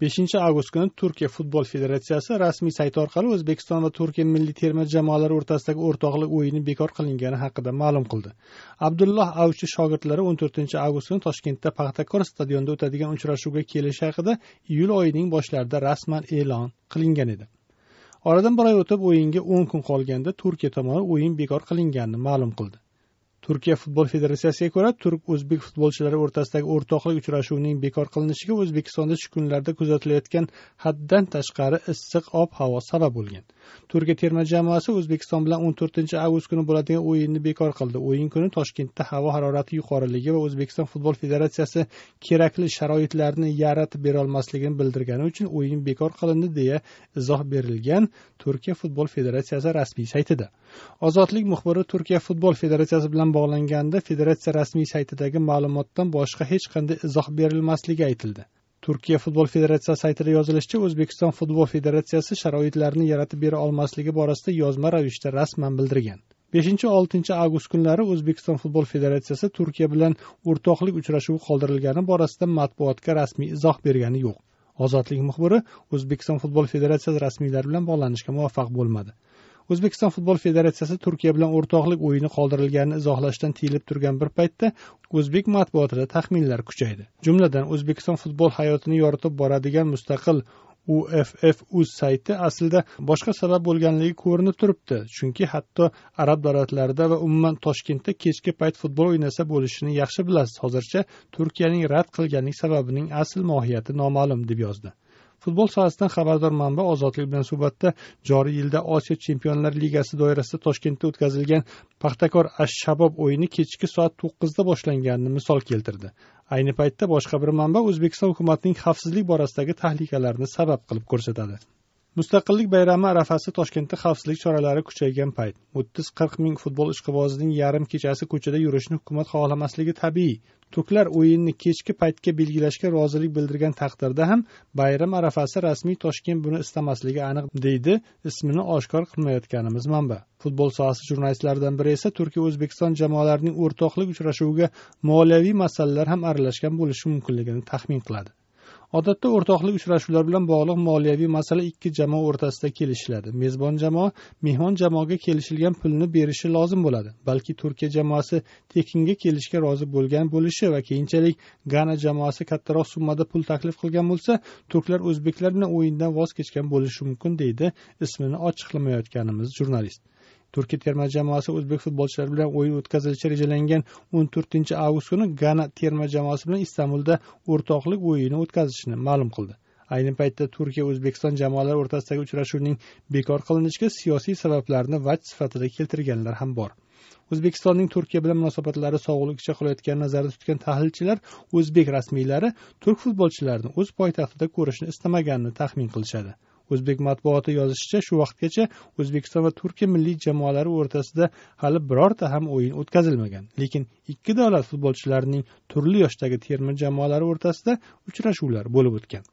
beshinchi avgust kuni turkiya futbol federatsiyasi rasmiy sayti orqali o'zbekiston va turkiya milliy terma jamoalari o'rtasidagi o'rtoqlik o'yini bekor qilingani haqida ma'lum qildi. Abdulloh avchi shogirdlari o'n to'rtinchi avgust kuni toshkentda paxtakor stadionida o'tadigan uchrashuvga kelishi haqida iyul oyining boshlarida rasman e'lon qilingan edi. Oradan bir oy o'tib o'yinga o'n kun qolganda turkiya tomoni o'yin bekor qilinganini ma'lum qildi. Turkiya futbol federatsiyasiga ko'ra turk o'zbek futbolchilari o'rtasidagi o'rtoqlik uchrashuvining bekor qilinishiga o'zbekistonda shu kunlarda kuzatilayotgan haddan tashqari issiq ob havo sabab bo'lgan. Turkiya terma jamoasi o'zbekiston bilan o'n to'rtinchi avgust kuni bo'ladigan o'yinni bekor qildi. O'yin kuni toshkentda havo harorati yuqoriligi va o'zbekiston futbol federatsiyasi kerakli sharoitlarni yaratib berolmasligini bildirgani uchun o'yin bekor qilindi deya izoh berilgan turkiya futbol federatsiyasi rasmiy saytida. Ozodlik muxbiri turkiya futbol federatsiyasi bilan bog'langanda federatsiya rasmiy saytidagi ma'lumotdan boshqa hech qanday izoh berilmasligi aytildi. Turkiya futbol federatsiyasi saytida yozilishicha o'zbekiston futbol federatsiyasi sharoitlarni yaratib bera olmasligi borasida yozma ravishda rasman bildirgan. Beshinchi oltinchi avgust kunlari o'zbekiston futbol federatsiyasi turkiya bilan o'rtoqlik uchrashuvi qoldirilgani borasida matbuotga rasmiy izoh bergani yo'q. Ozodlik muxbiri o'zbekiston futbol federatsiyasi rasmiylari bilan bog'lanishga muvaffaq bo'lmadi. O'zbekiston futbol federatsiyasi turkiya bilan o'rtoqlik o'yini qoldirilganini izohlashdan tiyilib turgan bir paytda o'zbek matbuotida taxminlar kuchaydi. Jumladan o'zbekiston futbol hayotini yoritib boradigan mustaqil uff uz sayti aslida boshqa sabab bo'lganligi ko'rinib turibdi chunki hatto arab davlatlarida va umuman toshkentda kechki payt futbol o'ynasa bo'lishini yaxshi bilasiz. Hozircha turkiyaning rad qilganlik sababining asl mohiyati noma'lum deb yozdi. Futbol sohasidan xabardor manba ozodlik bilan suhbatda joriy yilda osiyo chempionlar ligasi doirasida toshkentda o'tkazilgan paxtakor ash shabob o'yini kechki soat to'qqizda boshlanganini misol keltirdi. Ayni paytda boshqa bir manba o'zbekiston hukumatining xavfsizlik borasidagi tahlikalarni sabab qilib ko'rsatadi. Mustaqillik bayrami arafasi toshkentda xavfsizlik choralari kuchaygan payt. O'ttiz qirq ming futbol ishqibozining yarim kechasi ko'chada yurishni hukumat xohlamasligi tabiiy. Turklar o'yinni kechki paytga belgilashga rozilik bildirgan taqdirda ham bayram arafasi rasmiy toshkent buni istamasligi aniq deydi ismini oshkor qilmayotganimiz manba. Futbol sohasi jurnalistlaridan biri esa turkiya o'zbekiston jamoalarining o'rtoqlik uchrashuviga moliyaviy masalalar ham aralashgan bo'lishi mumkinligini taxmin qiladi. Odatda o'rtoqlik uchrashuvlar bilan bog'liq moliyaviy masala ikki jamoa o'rtasida kelishiladi. Mezbon jamoa mehmon jamoaga kelishilgan pulni berishi lozim bo'ladi balki turkiya jamoasi tekinga kelishga rozi bo'lgan bo'lishi va keyinchalik gana jamoasi kattaroq summada pul taklif qilgan bo'lsa turklar o'zbeklar bilan o'yindan voz kechgan bo'lishi mumkin deydi ismini ochiqlamayotganimiz jurnalist. Turkiya terma jamoasi o'zbek futbolchilari bilan o'yin o'tkazilishi rejalangan o'n to'rtinchi avgust kuni gana terma jamoasi bilan istanbulda o'rtoqlik o'yini o'tkazishini ma'lum qildi. Ayni paytda turkiya o'zbekiston jamoalari o'rtasidagi uchrashuvning bekor qilinishiga siyosiy sabablarni vaj sifatida keltirganlar ham bor. O'zbekistonning turkiya bilan munosabatlari sog'lig'icha qolayotganini nazarda tutgan tahlilchilar o'zbek rasmiylari turk futbolchilarini o'z poytaxtida ko'rishni istamaganini taxmin qilishadi. O'zbek matbuoti yozishicha shu vaqtgacha o'zbekiston va turkiya milliy jamoalari o'rtasida hali birorta ham o'yin o'tkazilmagan. Lekin ikki davlat futbolchilarining turli yoshdagi terma jamoalari o'rtasida uchrashuvlar bo'lib o'tgan.